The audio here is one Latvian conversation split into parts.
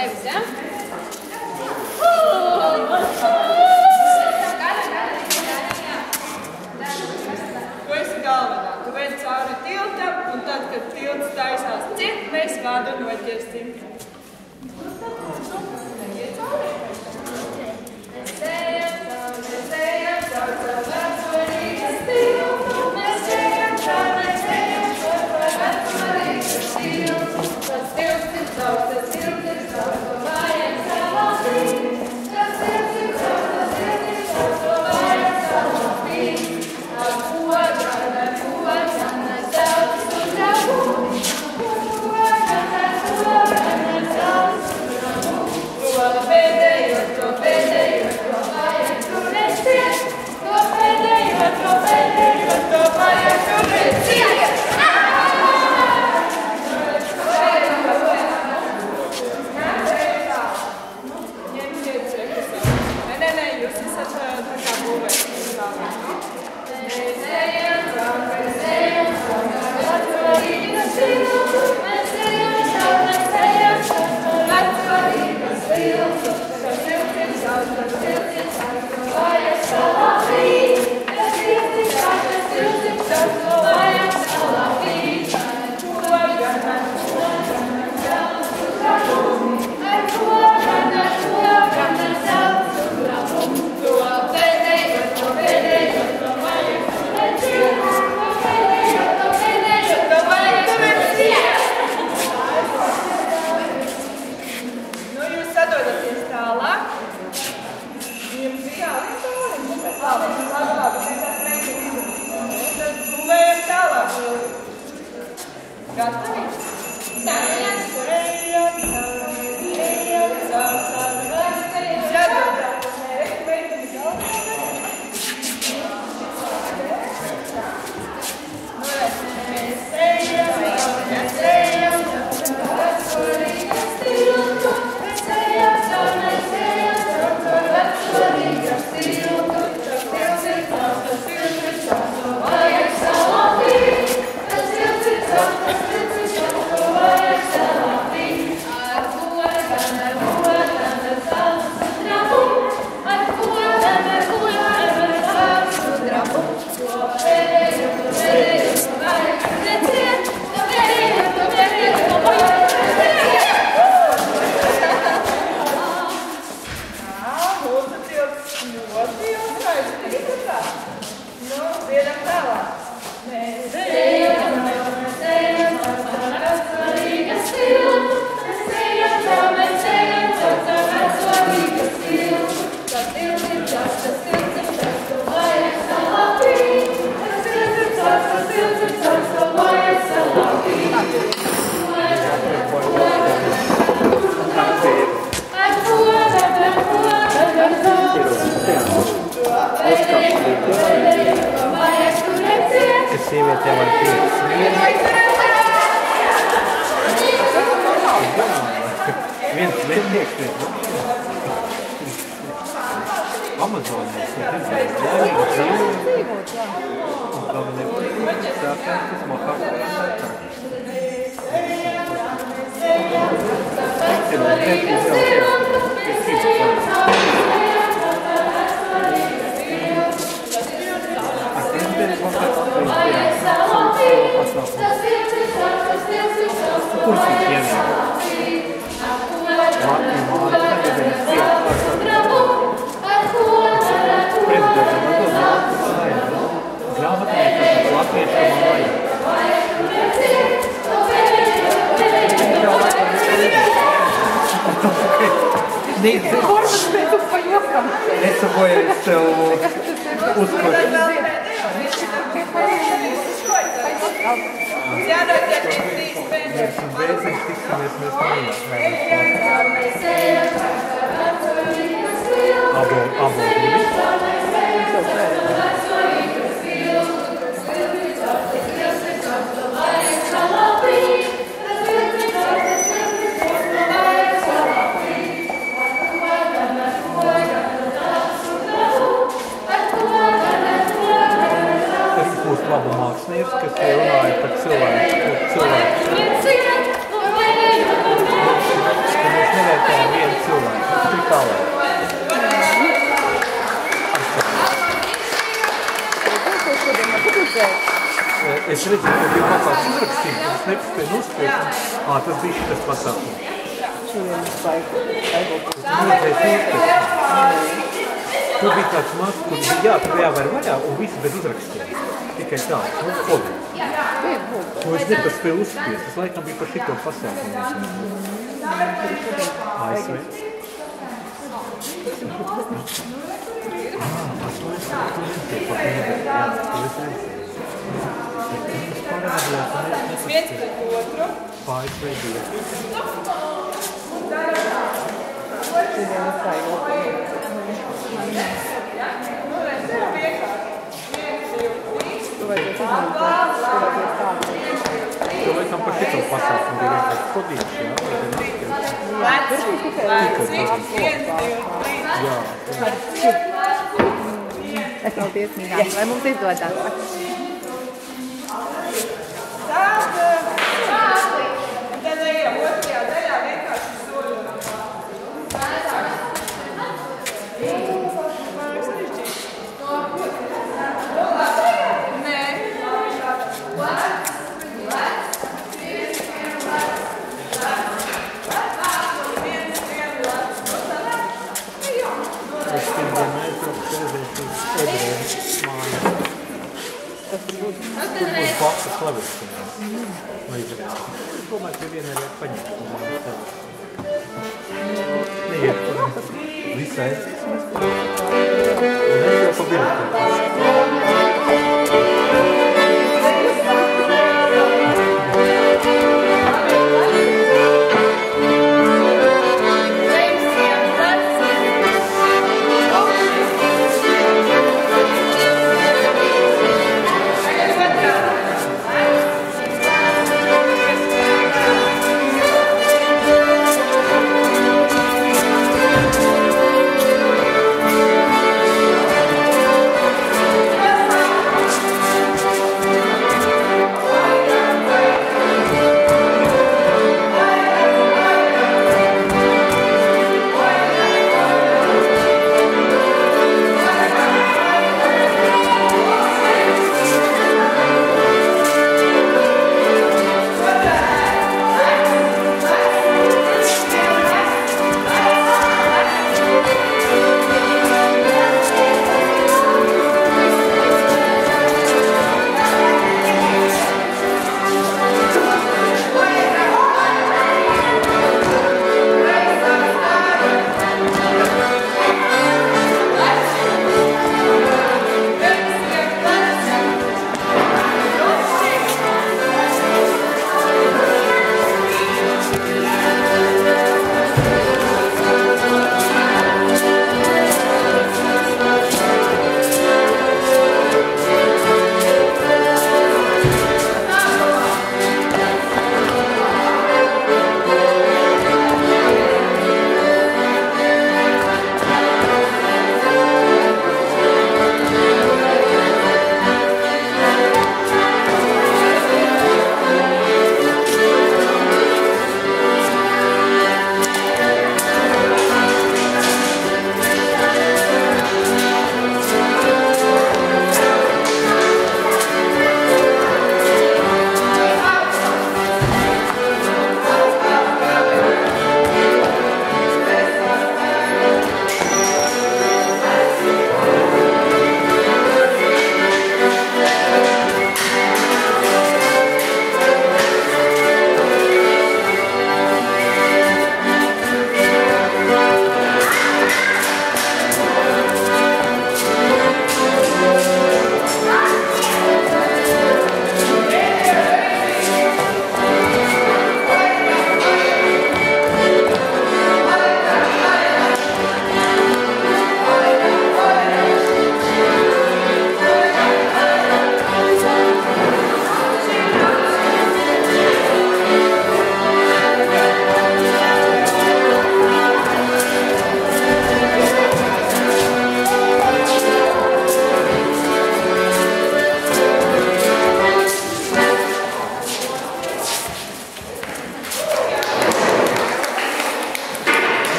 sebze. 月再玩第十年。面子面子，他们说的，是这个，我们，por su tiempo. Корм, что это поездка. Это будет все успех. Aber, aber, mākslinieks, kas runāja par cilvēku. cilvēku. Ka mēs nevērtējam vienu cilvēku. Ir tālāk. Es redzēju, ka bija kaut kāds uzrakstījums, es nepaspēju nospiest. Ā, tas bija šitas pasākums. Nevajadzēja nospiest. Tur bija tāds mazs, kur bija jāver vaļā un visi bez uzrakstiem. Tikai tā, nu, fobi. To es nepaspēju uzspiest. Tas laikam bija par šito pasākumu. ASV. Ah, ASV. Tu nezini, par kādiem. Jā, divi, trīs. To laikam par šito pasākumu bija vienkārši kodīts, jā. vai ne? Leci, leci. Viens, divi, trīs. Jā, Es vēl tiesmīgāk, lai mums izdodas. Какой папка слабый, что ли? Ну, и так. Дома тебе, наверное, понятно. Привет. Висай.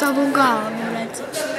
տավոն կա նորից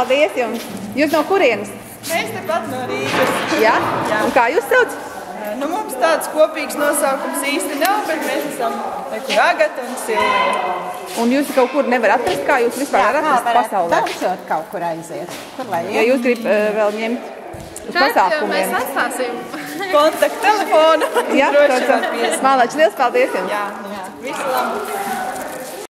paldies jums! Jūs no kurienes? Mēs tepat no Rīgas. Jā? Jā. Un kā jūs sauc? Nu, mums tāds kopīgs nosaukums īsti nav, bet mēs esam nekur Agata un Silvija. Un jūs kaut kur nevar atrast, kā jūs vispār varat atrast pasaulē? Beidzot kaut kur aiziet. Kur lai Ja jūs gribat uh, vēl ņemt uz mēs pasākumiem. atstāsim. Kontakttelefonu. Jā, Droši tāds var pies- Mālači, liels paldies jums! Jā, jā. Visu labu.